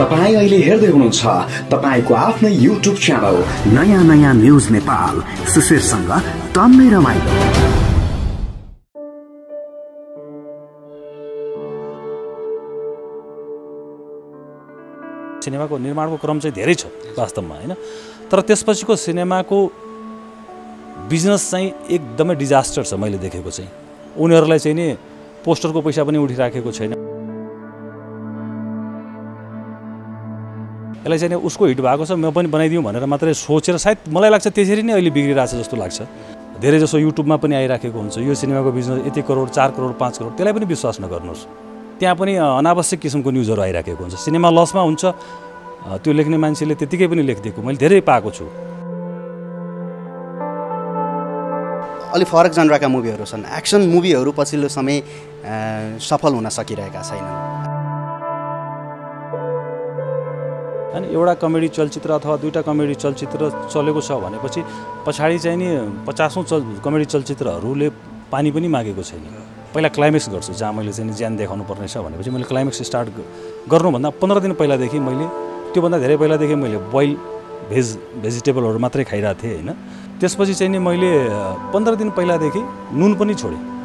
तपाईँ अहिले हेर्दै हुनुहुन्छ तपाईँको आफ्नै युट्युब च्यानल नयाँ नयाँ न्युज नेपाल। सुशीरसँग टन्नै रमाइलो। सिनेमाको निर्माणको क्रम चाहिँ धेरै छ वास्तवमा होइन? तर त्यसपछिको सिनेमाको बिजनेस चाहिँ एकदमै डिजास्टर छ मैले देखेको चाहिँ। उनीहरूलाई चाहिँ नि पोस्टरको पैसा पनि उठिराखेको छैन। यसलाई चाहिँ उसको हिट भएको छ म पनि बनाइदिउँ भनेर मात्रै सोचेर सायद मलाई लाग्छ त्यसरी नै अहिले बिग्रिरहेछ जस्तो लाग्छ। धेरै जसो युट्युबमा पनि आइराखेको हुन्छ यो सिनेमाको बिजनेस यति करोड चार करोड पाँच करोड त्यसलाई पनि विश्वास नगर्नुहोस्। त्यहाँ पनि अनावश्यक किसिमको न्युजहरू आइराखेको हुन्छ। सिनेमा लसमा हुन्छ त्यो लेख्ने मान्छेले त्यतिकै पनि लेखिदिएको। मैले धेरै पाएको छु। अलिक फरक जनराका मुभीहरू छन्। एक्सन मुभीहरू पछिल्लो समय सफल हुन सकिरहेका छैनन्। होइन एउटा कमेडी चलचित्र अथवा दुईवटा कमेडी चलचित्र चलेको छ भनेपछि पछाडि चाहिँ नि पचासौँ चल कमेडी चलचित्रहरूले पानी पनि मागेको छैन। पहिला क्लाइमेक्स गर्छु जहाँ मैले चाहिँ ज्यान देखाउनु पर्ने छ भनेपछि मैले क्लाइमेक्स स्टार्ट गर्नुभन्दा पन्ध्र दिन पहिलादेखि मैले त्योभन्दा धेरै पहिलादेखि मैले बोइल भेज भेजिटेबलहरू मात्रै खाइरहेको थिएँ होइन। त्यसपछि चाहिँ नि मैले पन्ध्र दिन पहिलादेखि नुन पनि छोडेँ।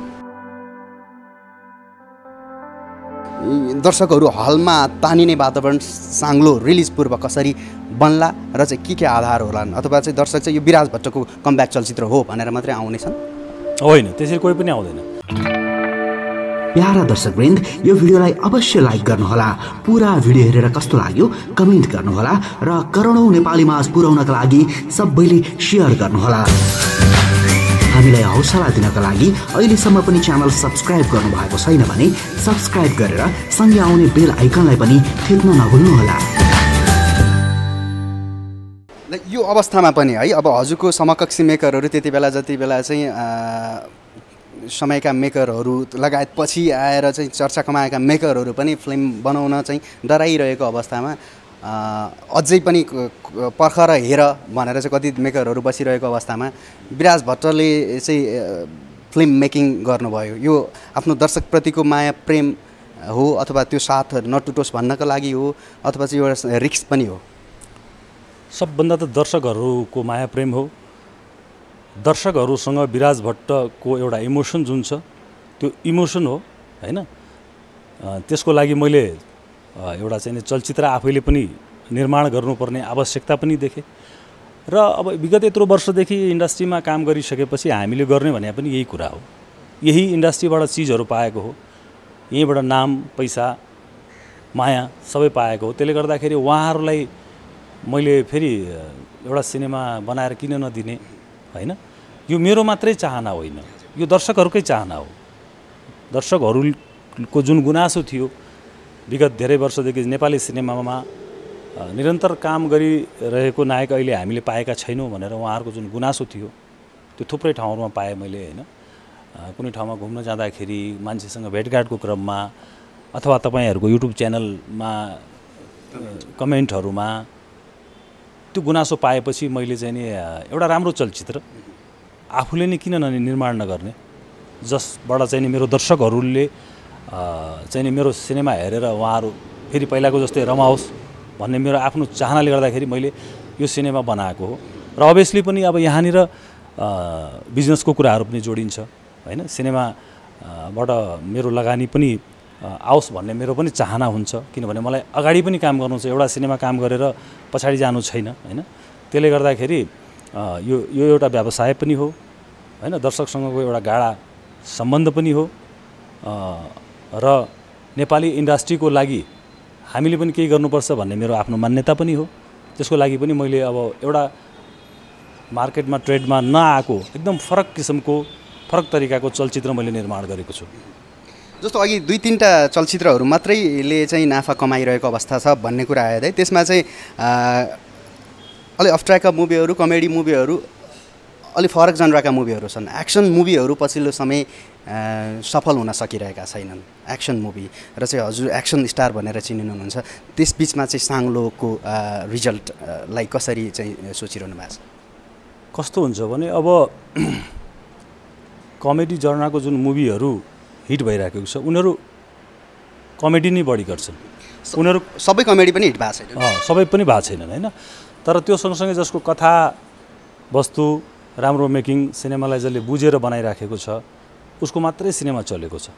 दर्शकहरू हलमा तानिने वातावरण साङ्लो रिलिज पूर्व कसरी बन्ला र चाहिँ के के आधार होलान् अथवा चाहिँ दर्शक चाहिँ यो विराज भट्टको कमब्याक चलचित्र हो भनेर मात्रै आउनेछन् होइन त्यसरी कोही पनि आउँदैन। प्यारा दर्शकवृन्द यो भिडियोलाई अवश्य लाइक गर्नुहोला। पुरा भिडियो हेरेर कस्तो लाग्यो कमेन्ट गर्नुहोला र करोडौँ नेपाली माझ पुर्याउनका लागि सबैले सेयर गर्नुहोला। हामीलाई हौसला दिनका लागि अहिलेसम्म पनि च्यानल सब्सक्राइब गर्नुभएको छैन भने सब्सक्राइब गरेर सँगै आउने बेल आइकनलाई पनि थिच्न नभुल्नुहोला। यो अवस्थामा पनि है अब हजुरको समकक्षी मेकरहरू त्यति बेला जति बेला चाहिँ समयका मेकरहरू लगायत पछि आएर चाहिँ चर्चा कमाएका मेकरहरू पनि फिल्म बनाउन चाहिँ डराइरहेको अवस्थामा अझै पनि पर्ख र हेर भनेर चाहिँ कति मेकरहरू बसिरहेको अवस्थामा विराज भट्टले चाहिँ फिल्म मेकिङ गर्नुभयो। यो आफ्नो दर्शकप्रतिको माया प्रेम हो अथवा त्यो साथ नटुटोस् भन्नको लागि हो अथवा चाहिँ एउटा रिक्स पनि हो? सबभन्दा त दर्शकहरूको माया प्रेम हो। दर्शकहरूसँग विराज भट्टको एउटा इमोसन जुन छ त्यो इमोसन हो होइन? त्यसको लागि मैले एउटा चाहिँ चलचित्र आफैले पनि निर्माण गर्नुपर्ने आवश्यकता पनि देखेँ। र अब विगत यत्रो वर्षदेखि इन्डस्ट्रीमा काम गरिसकेपछि हामीले गर्ने भने पनि यही कुरा हो। यही इन्डस्ट्रीबाट चिजहरू पाएको हो। यहीँबाट नाम पैसा माया सबै पाएको हो। त्यसले गर्दाखेरि उहाँहरूलाई मैले फेरि एउटा सिनेमा बनाएर किन नदिने होइन? यो मेरो मात्रै चाहना होइन। यो दर्शकहरूकै चाहना हो। दर्शकहरूको जुन गुनासो थियो विगत धेरै वर्षदेखि नेपाली सिनेमामा निरन्तर काम गरिरहेको नायक अहिले हामीले पाएका छैनौँ भनेर उहाँहरूको जुन गुनासो थियो त्यो थुप्रै ठाउँहरूमा पाएँ मैले होइन। कुनै ठाउँमा घुम्न जाँदाखेरि मान्छेसँग भेटघाटको क्रममा अथवा तपाईँहरूको युट्युब च्यानलमा कमेन्टहरूमा त्यो गुनासो पाएपछि मैले चाहिँ नि एउटा राम्रो चलचित्र आफूले नै किन निर्माण नगर्ने जसबाट चाहिँ नि मेरो दर्शकहरूले चाहिँ नि मेरो सिनेमा हेरेर उहाँहरू फेरि पहिलाको जस्तै रमाओस् भन्ने मेरो आफ्नो चाहनाले गर्दाखेरि मैले यो सिनेमा बनाएको हो। र अभियसली पनि अब यहाँनिर बिजनेसको कुराहरू पनि जोडिन्छ होइन? सिनेमाबाट मेरो लगानी पनि आओस् भन्ने मेरो पनि चाहना हुन्छ किनभने मलाई अगाडि पनि काम गर्नु छ एउटा सिनेमा काम गरेर पछाडि जानु छैन होइन? त्यसले गर्दाखेरि यो यो एउटा व्यवसाय पनि हो होइन? दर्शकसँगको एउटा गाढा सम्बन्ध पनि हो र नेपाली इन्डस्ट्रीको लागि हामीले पनि केही गर्नुपर्छ भन्ने मेरो आफ्नो मान्यता पनि हो। त्यसको लागि पनि मैले अब एउटा मार्केटमा ट्रेडमा नआएको एकदम फरक किसिमको फरक तरिकाको चलचित्र मैले निर्माण गरेको छु। जस्तो अघि दुई तिनवटा चलचित्रहरू मात्रैले चाहिँ नाफा कमाइरहेको अवस्था छ भन्ने कुरा आयो है त्यसमा चाहिँ अलिक अफ्ट्राका मुभीहरू कमेडी मुभीहरू अलिक फरक जनराका मुभीहरू छन्। एक्सन मुभीहरू पछिल्लो समय सफल हुन सकिरहेका छैनन्। एक्सन मुभी र चाहिँ हजुर एक्सन स्टार भनेर चिनिनुहुन्छ त्यसबिचमा चाहिँ साङ्लोको रिजल्टलाई कसरी चाहिँ सोचिरहनु भएको छ? कस्तो हुन्छ भने अब कमेडी जर्नाको जुन मुभीहरू हिट भइराखेको छ उनीहरू कमेडी नै बढी गर्छन्। उनीहरू सबै कमेडी पनि हिट भएको छैन। सबै पनि भएको छैनन् होइन? तर त्यो सँगसँगै जसको कथा वस्तु राम्रो मेकिङ सिनेमालाई जसले बुझेर बनाइराखेको छ उसको मात्रै सिनेमा चलेको छ।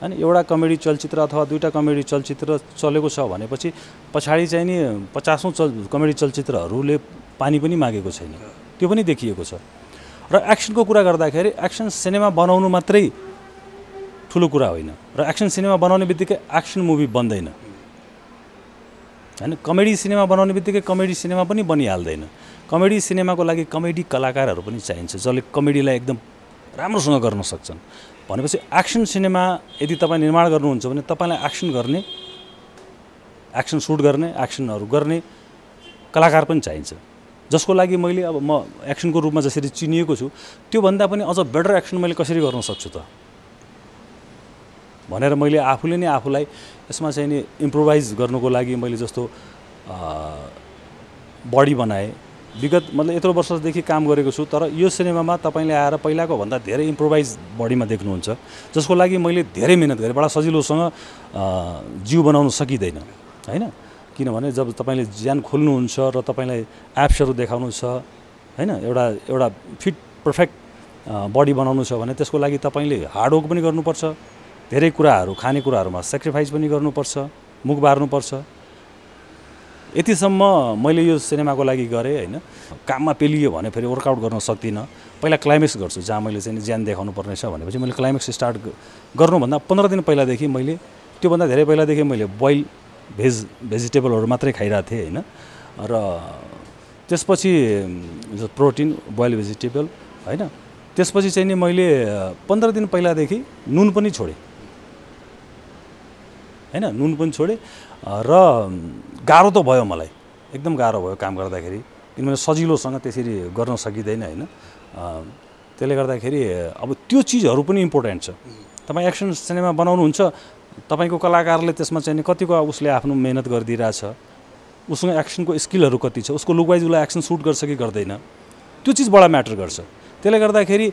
होइन एउटा कमेडी चलचित्र अथवा दुईवटा कमेडी चलचित्र चलेको छ भनेपछि पछाडि चाहिँ नि पचासौँ चल कमेडी चलचित्रहरूले पानी पनि मागेको छैन। त्यो पनि देखिएको छ। र एक्सनको कुरा गर्दाखेरि एक्सन सिनेमा बनाउनु मात्रै ठुलो कुरा होइन। र एक्सन सिनेमा बनाउने बित्तिकै एक्सन मुभी बन्दैन। होइन कमेडी सिनेमा बनाउने बित्तिकै कमेडी सिनेमा पनि बनिहाल्दैन। कमेडी सिनेमाको लागि कमेडी कलाकारहरू पनि चाहिन्छ जसले कमेडीलाई एकदम राम्रोसँग गर्न सक्छन्। भनेपछि एक्सन सिनेमा यदि तपाईँ निर्माण गर्नुहुन्छ भने तपाईँलाई एक्सन गर्ने एक्सन सुट गर्ने एक्सनहरू गर्ने कलाकार पनि चाहिन्छ। जसको लागि मैले अब म एक्सनको रूपमा जसरी चिनिएको छु त्योभन्दा पनि अझ बेटर एक्सन मैले कसरी गर्न सक्छु त? भनेर मैले आफूले नै आफूलाई यसमा चाहिँ नि इम्प्रोभाइज गर्नुको लागि मैले जस्तो बडी बनाएँ। विगत मतलब यत्रो वर्षदेखि काम गरेको छु तर यो सिनेमामा तपाईँले आएर पहिलाको भन्दा धेरै इम्प्रोभाइज बडीमा देख्नुहुन्छ जसको लागि मैले धेरै मिहिनेत गरेँ। बडा सजिलोसँग जिउ बनाउन सकिँदैन होइन? किनभने जब तपाईँले ज्यान खोल्नुहुन्छ र तपाईँलाई एप्सहरू देखाउनु छ होइन? एउटा एउटा फिट पर्फेक्ट बडी बनाउनु छ भने त्यसको लागि तपाईँले हार्डवर्क पनि गर्नुपर्छ धेरै कुराहरू खानेकुराहरूमा सेक्रिफाइस पनि गर्नुपर्छ मुख बार्नुपर्छ। यतिसम्म मैले यो सिनेमाको लागि गरेँ होइन। काममा पेलियो भने फेरि वर्कआउट गर्न सक्दिनँ। पहिला क्लाइमेक्स गर्छु जहाँ मैले चाहिँ ज्यान देखाउनु पर्ने छ भनेपछि मैले क्लाइमेक्स स्टार्ट गर्नुभन्दा पन्ध्र दिन पहिलादेखि मैले त्योभन्दा धेरै पहिलादेखि मैले बोइल भेज भेजिटेबलहरू मात्रै खाइरहेको थिएँ होइन। र त्यसपछि प्रोटिन बोइल भेजिटेबल होइन। त्यसपछि चाहिँ नि मैले पन्ध्र दिन पहिलादेखि नुन पनि छोडेँ। होइन नुन पनि छोडेँ। र गाह्रो त भयो मलाई। एकदम गाह्रो भयो काम गर्दाखेरि। किनभने सजिलोसँग त्यसरी गर्न सकिँदैन होइन। त्यसले गर्दाखेरि अब त्यो चिजहरू पनि इम्पोर्टेन्ट छ। तपाईँ एक्सन सिनेमा बनाउनुहुन्छ। तपाईँको कलाकारले त्यसमा चाहिँ कतिको उसले आफ्नो मेहनत गरिदिइरहेछ। उसँग एक्सनको स्किलहरू कति छ? उसको लुकवाइज उसलाई एक्सन सुट गर्छ कि गर्दैन? त्यो चिज बडा म्याटर गर्छ। त्यसले गर्दाखेरि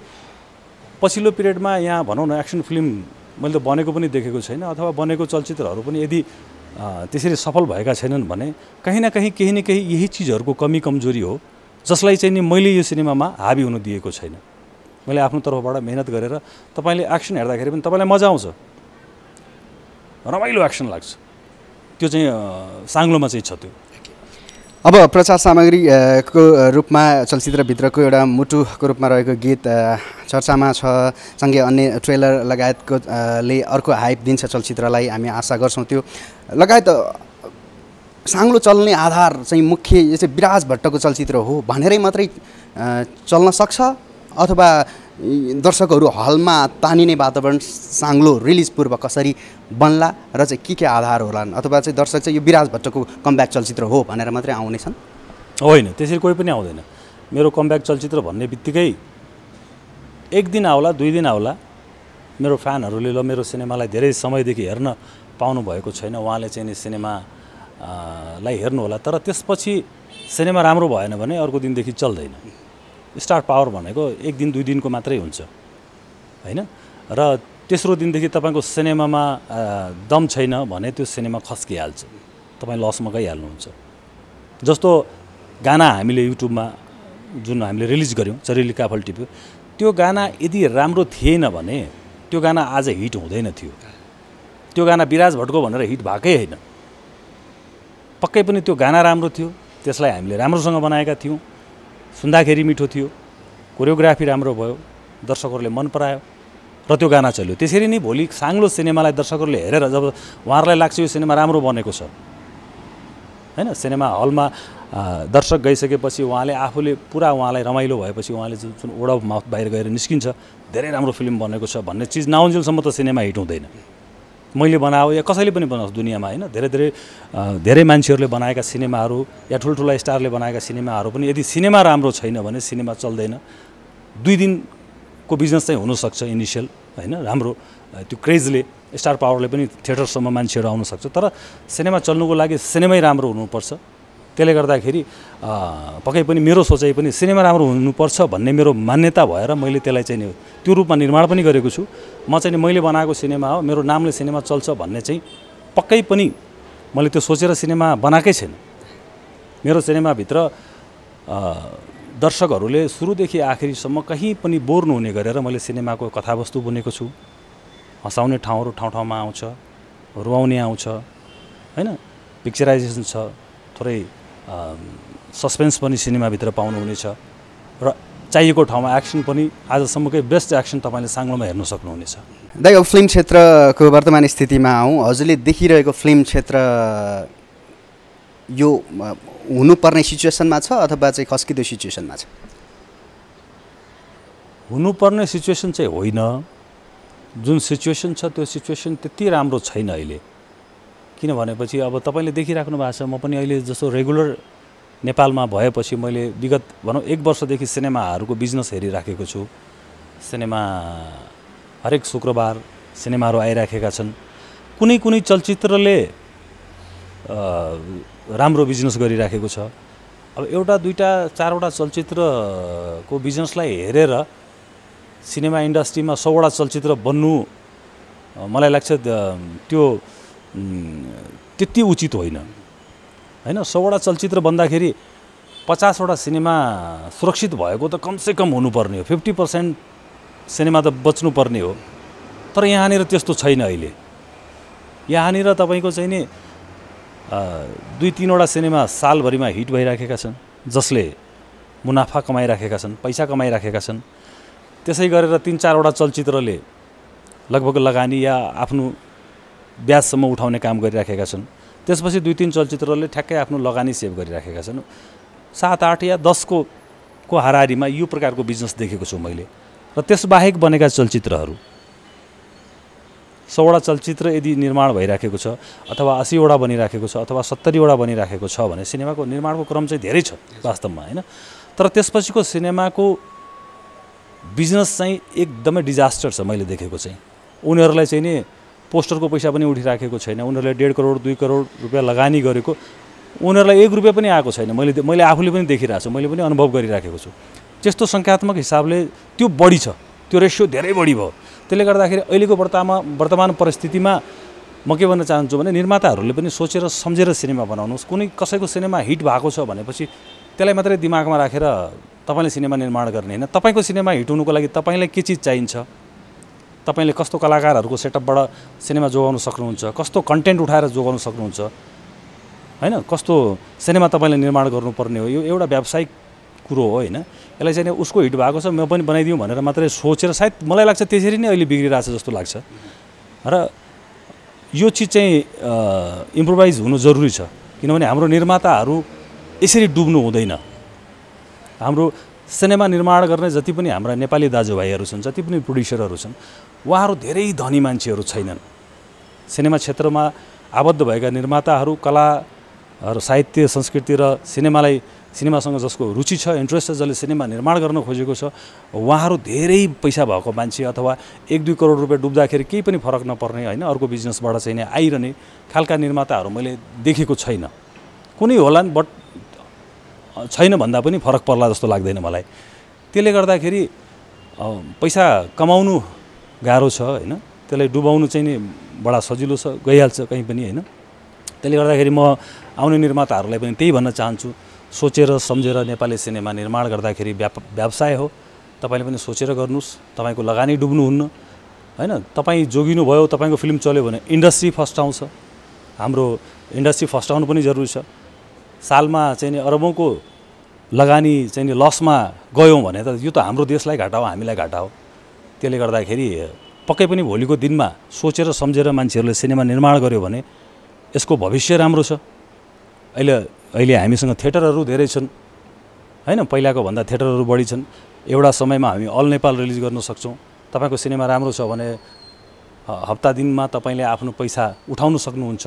पछिल्लो पिरियडमा यहाँ भनौँ न एक्सन फिल्म मैले त बनेको पनि देखेको छैन। अथवा बनेको चलचित्रहरू पनि यदि त्यसरी सफल भएका छैनन् भने कहीँ न कहीँ केही न केही यही चिजहरूको कमी कमजोरी हो जसलाई चाहिँ नि मैले यो सिनेमामा हाबी हुनु दिएको छैन। मैले आफ्नो तर्फबाट मेहनत गरेर तपाईँले एक्सन हेर्दाखेरि पनि तपाईँलाई मजा आउँछ। रमाइलो एक्सन लाग्छ। त्यो चाहिँ साङ्लोमा चाहिँ छ त्यो। अब प्रचार सामग्री अ, को रूपमा चलचित्रभित्रको एउटा मुटुको रूपमा रहेको गीत चर्चामा छ। सँगै अन्य ट्रेलर लगायतको ले अर्को हाइप दिन्छ चलचित्रलाई हामी आशा गर्छौँ त्यो। लगायत साङ्लो चल्ने आधार चाहिँ मुख्य यो चाहिँ विराज भट्टको चलचित्र हो भनेरै मात्रै चल्न सक्छ अथवा दर्शकहरू हलमा तानिने वातावरण साङ्लो रिलिज पूर्व कसरी बन्ला र चाहिँ के के आधार होलान्? अथवा चाहिँ दर्शक चाहिँ यो विराज भट्टको कमब्याक चलचित्र हो भनेर मात्रै आउनेछन्? होइन त्यसरी कोही पनि आउँदैन। मेरो कमब्याक चलचित्र भन्ने बित्तिकै एक दिन आउला दुई दिन आउला मेरो फ्यानहरूले ल मेरो सिनेमालाई धेरै समयदेखि हेर्न पाउनु भएको छैन। उहाँले चाहिँ नि सिनेमा लाई हेर्नु होला। तर त्यसपछि सिनेमा राम्रो भएन भने अर्को दिनदेखि चल्दैन। स्टार पावर भनेको एक दिन दुई दिनको मात्रै हुन्छ। होइन? र तेस्रो दिनदेखि तपाईँको सिनेमामा दम छैन भने त्यो सिनेमा खस्किहाल्छ। तपाईँ लसमा गइहाल्नुहुन्छ जस्तो गाना हामीले युट्युबमा जुन हामीले रिलिज गऱ्यौँ चरेली काफल टिप्यो त्यो गाना यदि राम्रो थिएन भने त्यो गाना आज हिट हुँदैन थियो। त्यो गाना विराज भट्टको भनेर हिट भएकै होइन। पक्कै पनि त्यो गाना राम्रो थियो। त्यसलाई हामीले राम्रोसँग बनाएका थियौँ। सुन्दाखेरि मिठो थियो। कोरियोग्राफी राम्रो भयो दर्शकहरूले मन परायो र त्यो गाना चल्यो। त्यसरी नै भोलि साङ्लो सिनेमालाई दर्शकहरूले हेरेर जब उहाँहरूलाई लाग्छ यो सिनेमा राम्रो बनेको छ होइन? सिनेमा हलमा दर्शक गइसकेपछि उहाँले आफूले पुरा उहाँलाई रमाइलो भएपछि उहाँले जुन जुन अफ माउथ बाहिर गएर निस्किन्छ धेरै राम्रो फिल्म बनेको छ भन्ने चिज नआउन्जेलसम्म त सिनेमा हिट हुँदैन। मैले बनाऊ या कसैले पनि बनाओस् दुनियाँमा होइन? धेरै धेरै धेरै मान्छेहरूले बनाएका सिनेमाहरू या ठुल्ठुला स्टारले बनाएका सिनेमाहरू पनि यदि सिनेमा राम्रो छैन भने सिनेमा चल्दैन। दुई दिनको बिजनेस चाहिँ हुनसक्छ इनिसियल होइन? राम्रो त्यो क्रेजले स्टार पावरले पनि थिएटरसम्म मान्छेहरू आउन सक्छ। तर सिनेमा चल्नुको लागि सिनेमै राम्रो हुनुपर्छ। त्यसले गर्दाखेरि पक्कै पनि मेरो सोचाइ पनि सिनेमा राम्रो हुनुपर्छ भन्ने मेरो मान्यता भएर मैले त्यसलाई चाहिँ त्यो रूपमा निर्माण पनि गरेको छु। म चाहिँ मैले बनाएको सिनेमा हो मेरो नामले सिनेमा चल्छ भन्ने चाहिँ पक्कै पनि मैले त्यो सोचेर सिनेमा बनाएकै छैन। मेरो सिनेमाभित्र दर्शकहरूले सुरुदेखि आखिरीसम्म कहीँ पनि बोर नहुने गरेर मैले सिनेमाको कथावस्तु बुनेको छु। हँसाउने ठाउँहरू ठाउँ ठाउँमा आउँछ रुवाउने आउँछ होइन? पिक्चराइजेसन छ थोरै सस्पेन्स पनि सिनेमाभित्र पाउनुहुनेछ र चाहिएको ठाउँमा एक्सन पनि आजसम्मकै बेस्ट एक्सन तपाईँले साङ्लोमा हेर्न सक्नुहुनेछ। दाइ अब फिल्म क्षेत्रको वर्तमान स्थितिमा आउँ हजुरले देखिरहेको फिल्म क्षेत्र यो हुनुपर्ने सिचुएसनमा छ अथवा चाहिँ खस्किँदो सिचुएसनमा छ? हुनुपर्ने सिचुएसन चाहिँ होइन। जुन सिचुएसन छ त्यो सिचुएसन त्यति राम्रो छैन अहिले। किन भनेपछि अब तपाईँले देखिराख्नु भएको छ म पनि अहिले जस्तो रेगुलर नेपालमा भएपछि मैले विगत भनौँ एक वर्षदेखि सिनेमाहरूको बिजनेस हेरिराखेको छु। सिनेमा हरेक शुक्रबार सिनेमाहरू आइराखेका छन्। कुनै कुनै चलचित्रले राम्रो बिजनेस गरिराखेको छ। अब एउटा दुईवटा चारवटा चलचित्रको बिजनेसलाई हेरेर सिनेमा इन्डस्ट्रीमा सौवटा चलचित्र बन्नु मलाई लाग्छ त्यो त्यति उचित होइन। होइन सौवटा चलचित्र बन्दाखेरि पचासवटा सिनेमा सुरक्षित भएको त कमसेकम हुनुपर्ने हो। फिफ्टी पर्सेन्ट सिनेमा त बच्नुपर्ने हो। तर यहाँनिर त्यस्तो छैन अहिले। यहाँनिर तपाईँको चाहिँ नि दुई तिनवटा सिनेमा सालभरिमा हिट भइराखेका छन् जसले मुनाफा कमाइराखेका छन् पैसा कमाइराखेका छन्। त्यसै गरेर तिन चारवटा चलचित्रले लगभग लगानी या आफ्नो ब्याजसम्म उठाउने काम गरिराखेका छन्। त्यसपछि दुई तिन चलचित्रले ठ्याक्कै आफ्नो लगानी सेभ गरिराखेका छन्। सात आठ या दसको को हाराहारीमा यो प्रकारको बिजनेस देखेको छु मैले। र त्यसबाहेक बनेका चलचित्रहरू। सौवटा चलचित्र यदि निर्माण भइराखेको छ अथवा असीवटा बनिराखेको छ अथवा सत्तरीवटा बनिराखेको छ भने सिनेमाको निर्माणको क्रम चाहिँ धेरै छ वास्तवमा होइन? तर त्यसपछिको सिनेमाको बिजनेस चाहिँ एकदमै डिजास्टर छ मैले देखेको चाहिँ। उनीहरूलाई चाहिँ नि पोस्टरको पैसा पनि उठिराखेको छैन। उनीहरूले डेढ करोड दुई करोड रुपियाँ लगानी गरेको। उनीहरूलाई एक रुपियाँ पनि आएको छैन। मैले मैले आफूले पनि देखिरहेको छु। मैले पनि अनुभव गरिराखेको छु। त्यस्तो सङ्ख्यात्मक हिसाबले त्यो बढी छ। त्यो रेसियो धेरै बढी भयो। त्यसले गर्दाखेरि अहिलेको वर्तमान वर्तमान परिस्थितिमा म के भन्न चाहन्छु भने निर्माताहरूले पनि सोचेर सम्झेर सिनेमा बनाउनुहोस्। कुनै कसैको सिनेमा हिट भएको छ भनेपछि त्यसलाई मात्रै दिमागमा राखेर तपाईँले सिनेमा निर्माण गर्ने होइन। तपाईँको सिनेमा हिट हुनुको लागि तपाईँलाई के चिज चाहिन्छ? तपाईँले कस्तो कलाकारहरूको सेटअपबाट सिनेमा जोगाउन सक्नुहुन्छ कस्तो कन्टेन्ट उठाएर जोगाउन सक्नुहुन्छ होइन? कस्तो सिनेमा तपाईँले निर्माण गर्नुपर्ने हो? यो एउटा व्यावसायिक कुरो हो होइन? यसलाई चाहिँ उसको हिट भएको छ म पनि बनाइदिउँ भनेर मात्रै सोचेर सायद मलाई लाग्छ त्यसरी नै अहिले बिग्रिरहेछ जस्तो लाग्छ। र यो चिज चाहिँ इम्प्रोभाइज हुनु जरुरी छ किनभने हाम्रो निर्माताहरू यसरी डुब्नु हुँदैन। हाम्रो सिनेमा निर्माण गर्ने जति पनि हाम्रा नेपाली दाजुभाइहरू छन् जति पनि प्रड्युसरहरू छन् उहाँहरू धेरै धनी मान्छेहरू छैनन्। सिनेमा क्षेत्रमा आबद्ध भएका निर्माताहरू कला र साहित्य संस्कृति र सिनेमालाई सिनेमासँग जसको रुचि छ इन्ट्रेस्ट छ जसले सिनेमा निर्माण गर्न खोजेको छ उहाँहरू धेरै पैसा भएको मान्छे अथवा एक दुई करोड रुपियाँ डुब्दाखेरि केही पनि फरक नपर्ने होइन अर्को बिजनेसबाट चाहिँ नि आइरहने खालका निर्माताहरू मैले देखेको छैन। कुनै होलान् बट छैन भन्दा पनि फरक पर्ला जस्तो लाग्दैन मलाई। त्यसले गर्दाखेरि पैसा कमाउनु गाह्रो छ होइन? त्यसलाई डुबाउनु चाहिँ नि बडा सजिलो छ गइहाल्छ कहीँ पनि होइन? त्यसले गर्दाखेरि म आउने निर्माताहरूलाई पनि त्यही भन्न चाहन्छु। सोचेर सम्झेर नेपाली सिनेमा निर्माण गर्दाखेरि व्याप व्यवसाय हो। तपाईँले पनि सोचेर गर्नुहोस्। तपाईँको लगानी डुब्नुहुन्न होइन? तपाईँ जोगिनुभयो तपाईँको फिल्म चल्यो भने इन्डस्ट्री फर्स्ट आउँछ। हाम्रो इन्डस्ट्री फर्स्ट आउनु पनि जरुरी छ। सालमा चाहिँ नि अरबौँको लगानी चाहिँ नि लसमा गयौँ भने त यो त हाम्रो देशलाई घाटा हो हामीलाई घाटा हो त्यसले गर्दाखेरि पक्कै पनि भोलिको दिनमा सोचेर सम्झेर मान्छेहरूले सिनेमा निर्माण गर्यो भने यसको भविष्य राम्रो छ। अहिले अहिले हामीसँग थिएटरहरू धेरै छन्। होइन पहिलाको भन्दा थिएटरहरू बढी छन्। एउटा समयमा हामी अल नेपाल रिलिज गर्न सक्छौँ। तपाईँको सिनेमा राम्रो छ भने हप्ता दिनमा तपाईँले आफ्नो पैसा उठाउन सक्नुहुन्छ।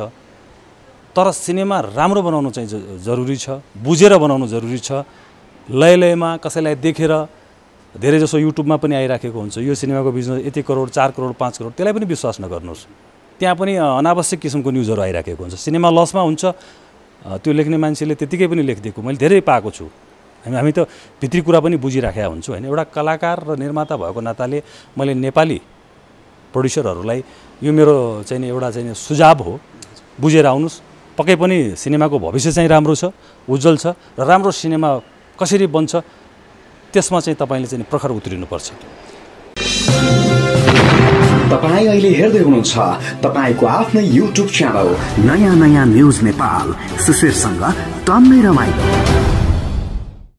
तर सिनेमा राम्रो बनाउनु चाहिँ जरुरी छ बुझेर बनाउनु जरुरी छ। लय लयमा कसैलाई देखेर धेरै जसो युट्युबमा पनि आइराखेको हुन्छ। यो सिनेमाको बिजनेस यति करोड चार करोड पाँच करोड त्यसलाई पनि विश्वास नगर्नुहोस्। त्यहाँ पनि अनावश्यक किसिमको न्युजहरू आइराखेको हुन्छ। सिनेमा लसमा हुन्छ। त्यो लेख्ने मान्छेले त्यतिकै पनि लेखिदिएको। मैले धेरै पाएको छु। हामी हामी त भित्री कुरा पनि बुझिराखेका हुन्छौँ होइन? एउटा कलाकार र निर्माता भएको नाताले मैले नेपाली प्रड्युसरहरूलाई यो मेरो चाहिँ एउटा चाहिँ सुझाव हो। बुझेर आउनुहोस्। पक्कै पनि सिनेमाको भविष्य चाहिँ राम्रो छ उज्जवल छ र राम्रो सिनेमा कसरी बन्छ त्यसमा चाहिँ तपाईँले चाहिँ प्रखर उत्रिनुपर्छ। तपाईँ अहिले हेर्दै हुनुहुन्छ तपाईँको आफ्नै युट्युब च्यानल नयाँ नयाँ न्युज नेपाल। सुशीरसँग टन्नै रमाइलो